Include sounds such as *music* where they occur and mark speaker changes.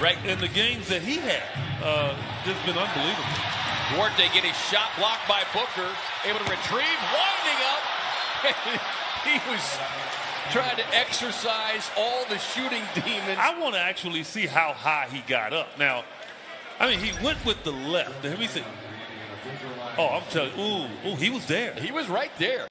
Speaker 1: Right. And the games that he had, uh, just been unbelievable.
Speaker 2: Duarte getting shot blocked by Booker, able to retrieve, winding up. *laughs* he was trying to exercise all the shooting demons.
Speaker 1: I want to actually see how high he got up. Now, I mean, he went with the left. Let me see. Oh, I'm telling you, ooh, ooh, he was there.
Speaker 2: He was right there.